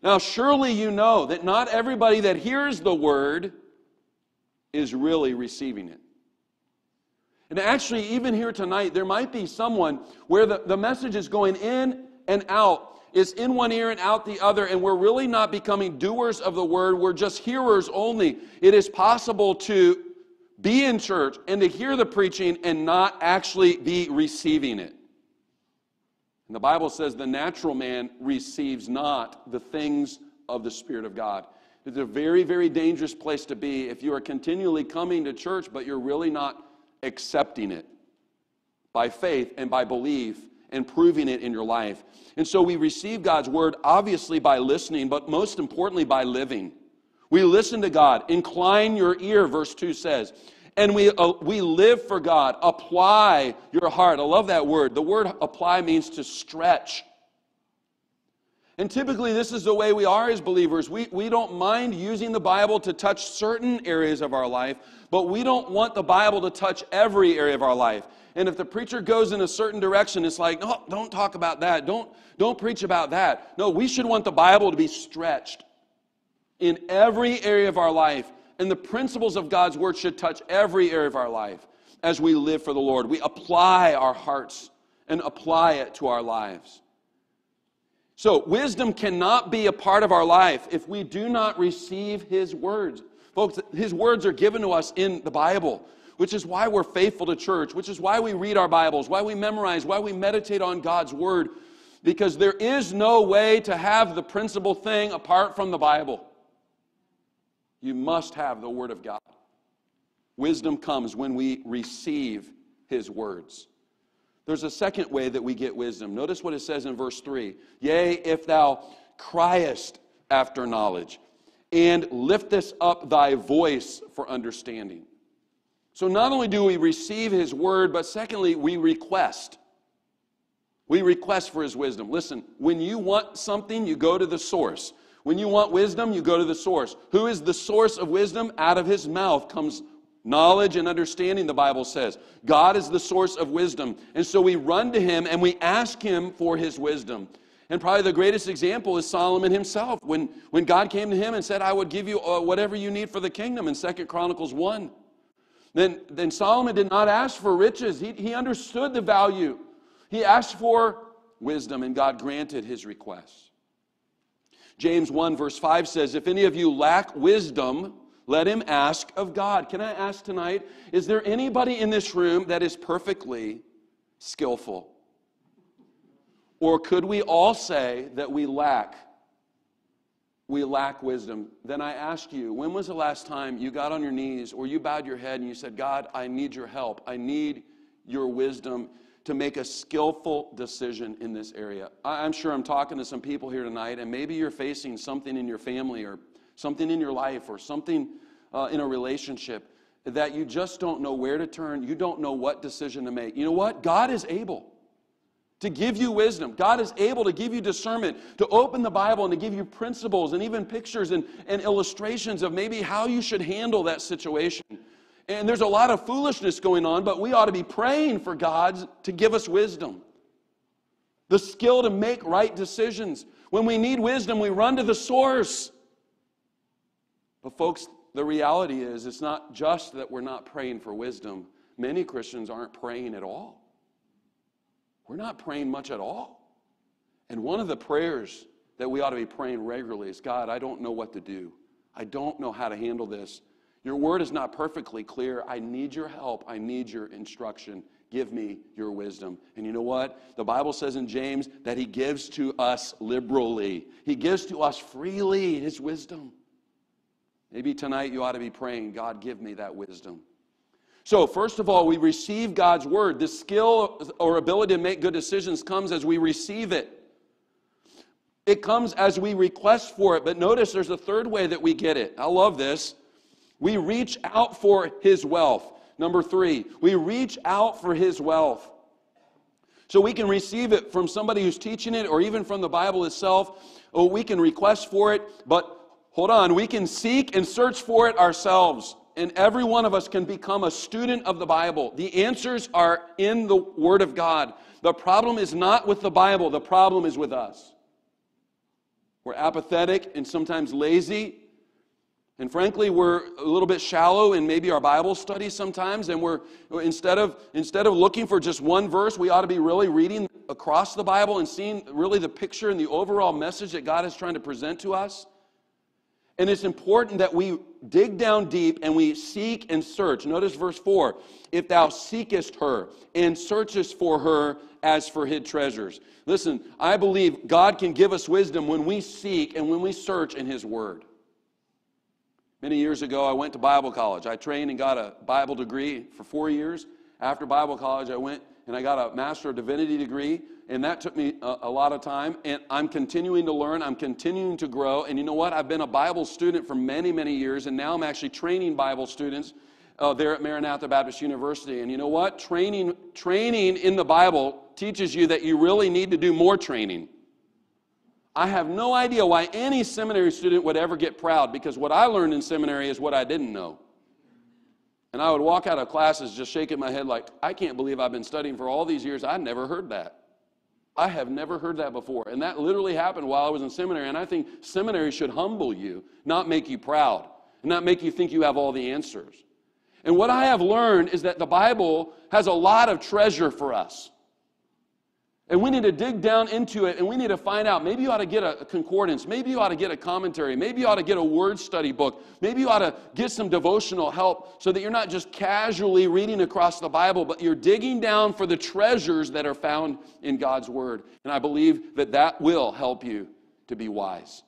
Now, surely you know that not everybody that hears the word is really receiving it. And actually, even here tonight, there might be someone where the, the message is going in and out is in one ear and out the other, and we're really not becoming doers of the word. We're just hearers only. It is possible to be in church and to hear the preaching and not actually be receiving it. And the Bible says the natural man receives not the things of the Spirit of God. It's a very, very dangerous place to be if you are continually coming to church, but you're really not accepting it by faith and by belief and proving it in your life. And so we receive God's word obviously by listening, but most importantly by living. We listen to God. Incline your ear, verse 2 says. And we, uh, we live for God. Apply your heart. I love that word. The word apply means to stretch. And typically, this is the way we are as believers. We, we don't mind using the Bible to touch certain areas of our life, but we don't want the Bible to touch every area of our life. And if the preacher goes in a certain direction, it's like, no, don't talk about that. Don't, don't preach about that. No, we should want the Bible to be stretched in every area of our life. And the principles of God's Word should touch every area of our life as we live for the Lord. We apply our hearts and apply it to our lives. So, wisdom cannot be a part of our life if we do not receive His words. Folks, His words are given to us in the Bible which is why we're faithful to church, which is why we read our Bibles, why we memorize, why we meditate on God's Word, because there is no way to have the principal thing apart from the Bible. You must have the Word of God. Wisdom comes when we receive His words. There's a second way that we get wisdom. Notice what it says in verse 3 Yea, if thou criest after knowledge, and liftest up thy voice for understanding. So not only do we receive his word, but secondly, we request. We request for his wisdom. Listen, when you want something, you go to the source. When you want wisdom, you go to the source. Who is the source of wisdom? Out of his mouth comes knowledge and understanding, the Bible says. God is the source of wisdom. And so we run to him and we ask him for his wisdom. And probably the greatest example is Solomon himself. When, when God came to him and said, I would give you uh, whatever you need for the kingdom in Second Chronicles 1. Then, then Solomon did not ask for riches. He, he understood the value. He asked for wisdom, and God granted his request. James 1, verse 5 says, If any of you lack wisdom, let him ask of God. Can I ask tonight, is there anybody in this room that is perfectly skillful? Or could we all say that we lack we lack wisdom, then I ask you, when was the last time you got on your knees or you bowed your head and you said, God, I need your help. I need your wisdom to make a skillful decision in this area. I'm sure I'm talking to some people here tonight, and maybe you're facing something in your family or something in your life or something uh, in a relationship that you just don't know where to turn. You don't know what decision to make. You know what? God is able to give you wisdom. God is able to give you discernment, to open the Bible and to give you principles and even pictures and, and illustrations of maybe how you should handle that situation. And there's a lot of foolishness going on, but we ought to be praying for God to give us wisdom. The skill to make right decisions. When we need wisdom, we run to the source. But, folks, the reality is it's not just that we're not praying for wisdom. Many Christians aren't praying at all. We're not praying much at all. And one of the prayers that we ought to be praying regularly is God, I don't know what to do. I don't know how to handle this. Your word is not perfectly clear. I need your help. I need your instruction. Give me your wisdom. And you know what? The Bible says in James that he gives to us liberally, he gives to us freely his wisdom. Maybe tonight you ought to be praying, God, give me that wisdom. So, first of all, we receive God's word. The skill or ability to make good decisions comes as we receive it. It comes as we request for it. But notice there's a third way that we get it. I love this. We reach out for his wealth. Number three, we reach out for his wealth. So we can receive it from somebody who's teaching it or even from the Bible itself. Or we can request for it, but hold on, we can seek and search for it ourselves. And every one of us can become a student of the Bible. The answers are in the Word of God. The problem is not with the Bible, the problem is with us. We're apathetic and sometimes lazy. And frankly, we're a little bit shallow in maybe our Bible study sometimes. And we're instead of instead of looking for just one verse, we ought to be really reading across the Bible and seeing really the picture and the overall message that God is trying to present to us. And it's important that we dig down deep and we seek and search. Notice verse 4 if thou seekest her and searchest for her as for hid treasures. Listen, I believe God can give us wisdom when we seek and when we search in his word. Many years ago, I went to Bible college. I trained and got a Bible degree for four years. After Bible college, I went and I got a Master of Divinity degree and that took me a, a, lot of time. And I'm continuing to learn, I'm continuing to grow. And you know what? I've been a Bible student for many, many years, and now I'm actually training Bible students uh, there at Maranatha Baptist University. And you know what? Training, training in the Bible teaches you that you really need to do more training. I have no idea why any seminary student would ever get proud because what I learned in seminary is what I didn't know. And I would walk out of classes just shaking my head like, I can't believe I've been studying for all these years. I never heard that. I have never heard that before. And that literally happened while I was in seminary. And I think seminary should humble you, not make you proud, and not make you think you have all the answers. And what I have learned is that the Bible has a lot of treasure for us. And we need to dig down into it and we need to find out. Maybe you ought to get a concordance. Maybe you ought to get a commentary. Maybe you ought to get a word study book. Maybe you ought to get some devotional help so that you're not just casually reading across the Bible, but you're digging down for the treasures that are found in God's Word. And I believe that that will help you to be wise.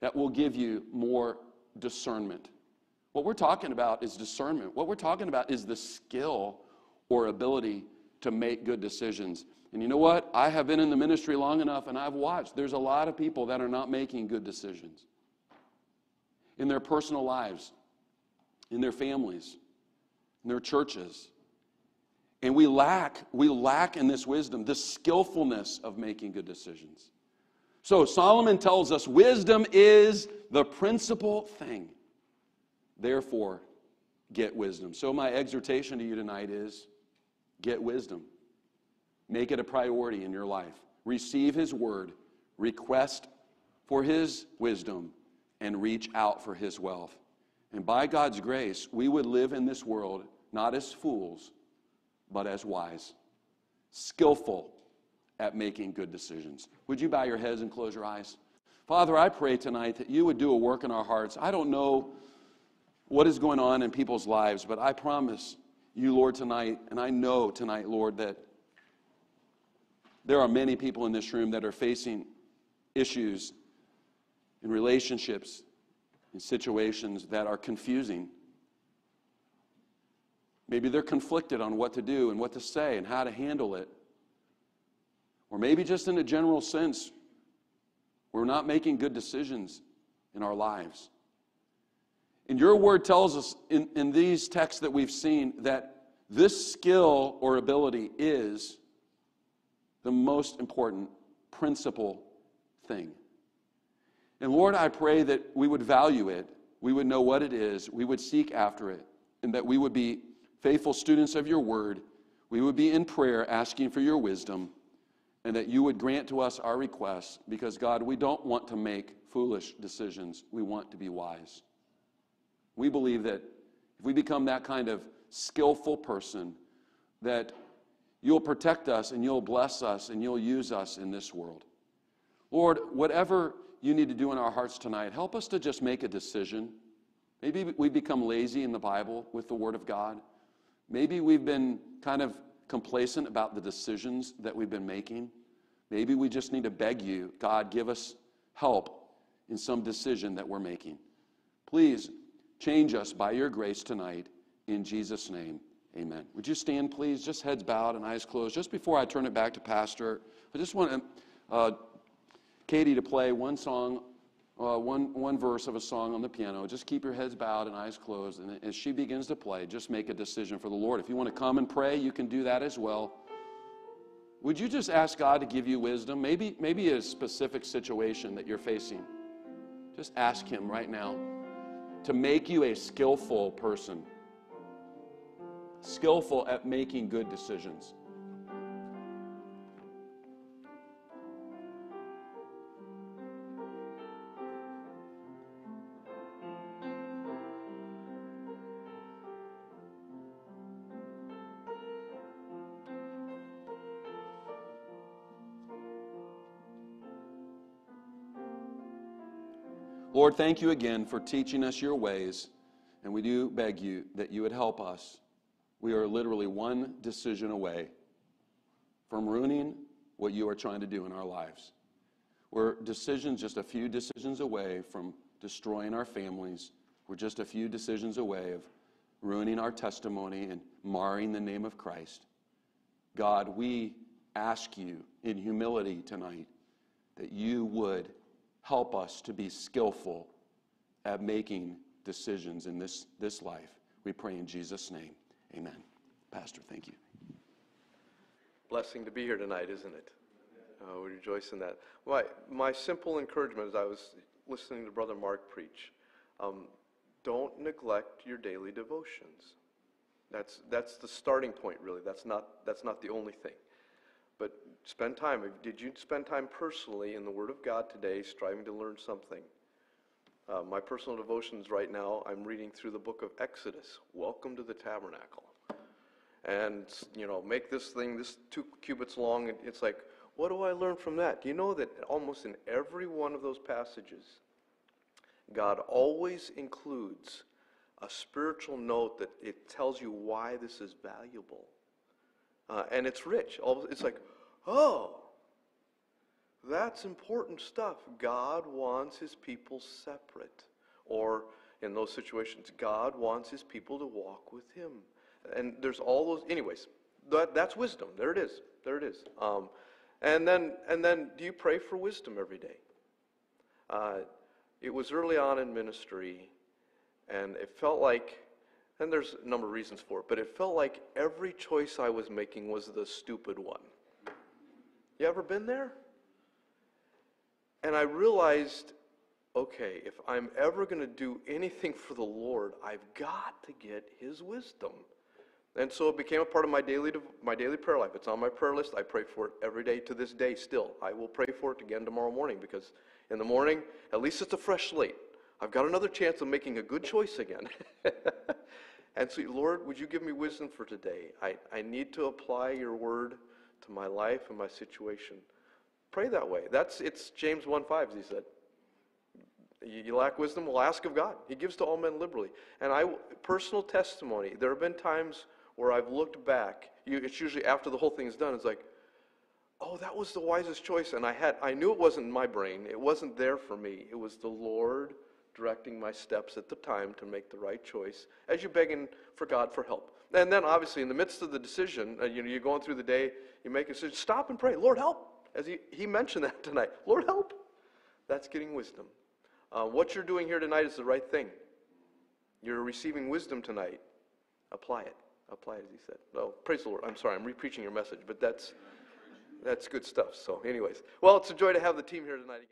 That will give you more discernment. What we're talking about is discernment. What we're talking about is the skill or ability to make good decisions. And you know what? I have been in the ministry long enough and I've watched. There's a lot of people that are not making good decisions in their personal lives, in their families, in their churches. And we lack, we lack in this wisdom, this skillfulness of making good decisions. So Solomon tells us wisdom is the principal thing. Therefore, get wisdom. So my exhortation to you tonight is get wisdom. Make it a priority in your life. Receive His word, request for His wisdom, and reach out for His wealth. And by God's grace, we would live in this world not as fools, but as wise, skillful at making good decisions. Would you bow your heads and close your eyes? Father, I pray tonight that you would do a work in our hearts. I don't know what is going on in people's lives, but I promise you, Lord, tonight, and I know tonight, Lord, that there are many people in this room that are facing issues in relationships, in situations that are confusing. Maybe they're conflicted on what to do and what to say and how to handle it. Or maybe just in a general sense, we're not making good decisions in our lives. And your word tells us in, in these texts that we've seen that this skill or ability is the most important principal thing. And Lord, I pray that we would value it, we would know what it is, we would seek after it, and that we would be faithful students of your word. We would be in prayer asking for your wisdom, and that you would grant to us our requests, because God, we don't want to make foolish decisions. We want to be wise. We believe that if we become that kind of skillful person, that You'll protect us and you'll bless us and you'll use us in this world. Lord, whatever you need to do in our hearts tonight, help us to just make a decision. Maybe we become lazy in the Bible with the Word of God. Maybe we've been kind of complacent about the decisions that we've been making. Maybe we just need to beg you, God, give us help in some decision that we're making. Please change us by your grace tonight. In Jesus' name. Amen. Would you stand, please? Just heads bowed and eyes closed. Just before I turn it back to Pastor, I just want uh, Katie to play one song, uh, one, one verse of a song on the piano. Just keep your heads bowed and eyes closed. And as she begins to play, just make a decision for the Lord. If you want to come and pray, you can do that as well. Would you just ask God to give you wisdom? Maybe, maybe a specific situation that you're facing. Just ask Him right now to make you a skillful person, skillful at making good decisions. Lord, thank you again for teaching us your ways, and we do beg you that you would help us. We are literally one decision away from ruining what you are trying to do in our lives. We're decisions, just a few decisions away from destroying our families. We're just a few decisions away of ruining our testimony and marring the name of Christ. God, we ask you in humility tonight that you would help us to be skillful at making decisions in this, this life. We pray in Jesus' name. Amen. Pastor, thank you. Blessing to be here tonight, isn't it? Uh, we rejoice in that. My, my simple encouragement as I was listening to Brother Mark preach um, don't neglect your daily devotions. That's, that's the starting point, really. That's not, that's not the only thing. But spend time. Did you spend time personally in the Word of God today, striving to learn something? Uh, my personal devotions right now, I'm reading through the book of Exodus. Welcome to the tabernacle. And, you know, make this thing this two cubits long. And it's like, what do I learn from that? Do you know that almost in every one of those passages, God always includes a spiritual note that it tells you why this is valuable. Uh, and it's rich. It's like, oh, that's important stuff. God wants his people separate. Or in those situations, God wants his people to walk with him. And there's all those, anyways, that, that's wisdom. There it is. There it is. Um, and then, and then, do you pray for wisdom every day? Uh, it was early on in ministry, and it felt like and there's a number of reasons for it, but it felt like every choice I was making was the stupid one. You ever been there? And I realized, okay, if I'm ever going to do anything for the Lord, I've got to get His wisdom. And so it became a part of my daily, my daily prayer life. It's on my prayer list. I pray for it every day to this day still. I will pray for it again tomorrow morning because in the morning, at least it's a fresh slate. I've got another chance of making a good choice again. And so, Lord, would you give me wisdom for today? I, I need to apply your word to my life and my situation. Pray that way. That's it's James 1 5, as he said. You, lack wisdom, well, ask of God. He gives to all men liberally. And I, personal testimony, there have been times where I've looked back. You, it's usually after the whole thing is done. It's like, oh, that was the wisest choice. And I had, I knew it wasn't my brain. It wasn't there for me. It was the Lord directing my steps at the time to make the right choice as you're begging for God for help. And then, obviously, in the midst of the decision, uh, you know, you're going through the day, you make a decision, stop and pray, Lord, help. As he, he mentioned that tonight, Lord, help. That's getting wisdom. Uh, what you're doing here tonight is the right thing. You're receiving wisdom tonight. Apply it. Apply it, as he said. Well, praise the Lord. I'm sorry, I'm repreaching your message, but that's, that's good stuff. So, anyways, well, it's a joy to have the team here tonight.